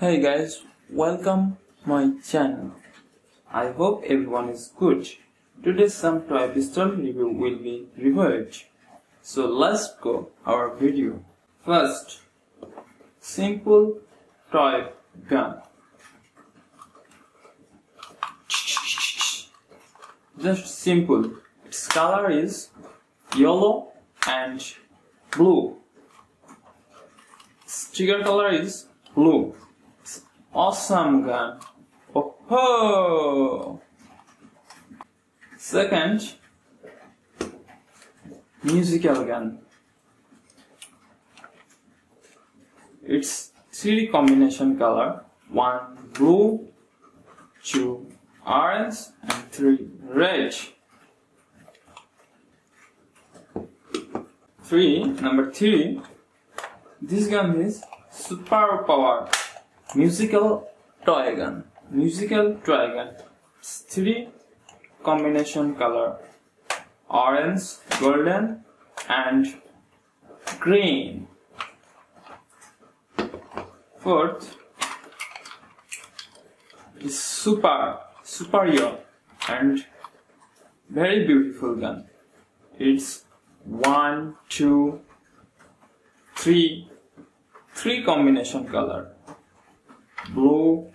Hey guys, welcome my channel. I hope everyone is good. Today some pistol review will be reviewed. So let's go our video. First, simple toy gun. Just simple. Its color is yellow and blue. Its trigger color is blue. Awesome gun. Oh ho! Second, musical gun. It's 3D combination color. One blue, two orange and three red. Three, number three, this gun is super power musical gun. Musical gun. Three combination color orange, golden and green. Fourth is super superior and very beautiful gun. It's one, two, three, three combination color blue,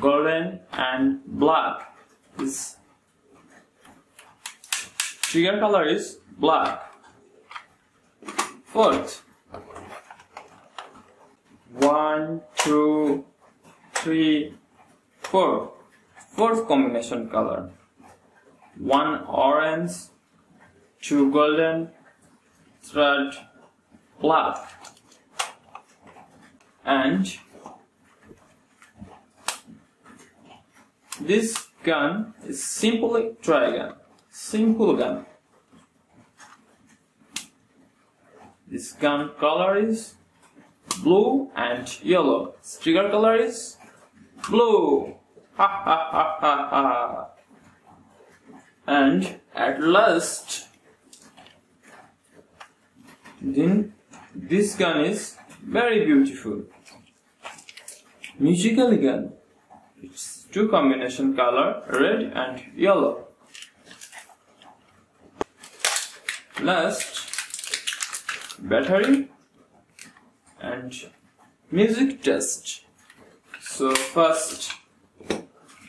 golden and black. This trigger color is black. Fourth, one, two, three, four. Fourth combination color. One orange, two golden, third black. And this gun is simply gun, Simple gun. This gun color is blue and yellow. Trigger color is blue. Ha ha ha ha ha. And at last, then this gun is very beautiful. Musical gun. It's two combination color, red and yellow. Last, battery and music test. So first,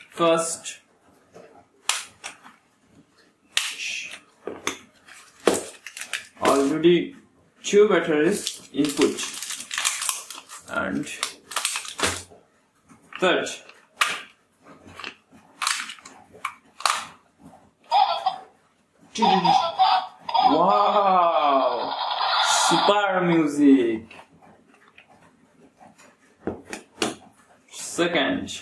first, already two batteries input and third. Wow! Super music. Second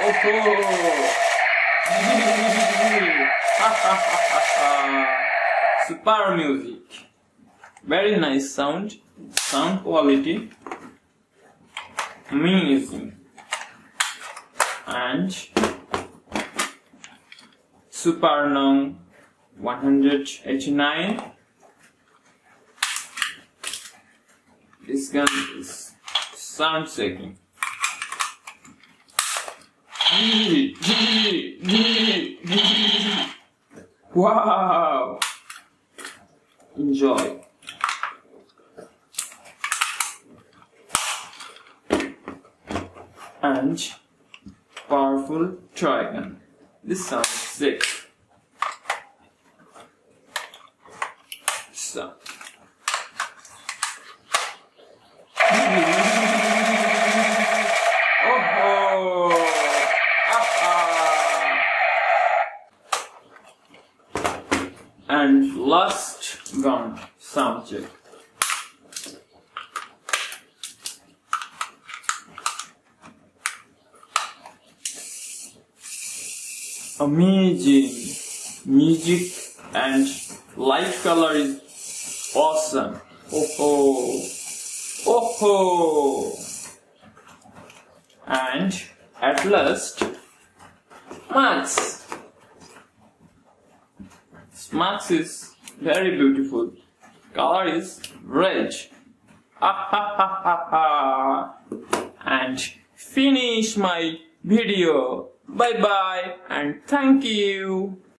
Oh super music. Very nice sound. Sound quality. Amazing. And Super Nong 189. This gun is sound shaking. Wow! Enjoy. And powerful dragon. This sounds sick. So. Last gun sound check. Amazing music and light color is awesome. Oh ho, oh ho, and at last Max. Max is very beautiful. Color is red. Ha ha ha ha ha. And finish my video. Bye bye and thank you.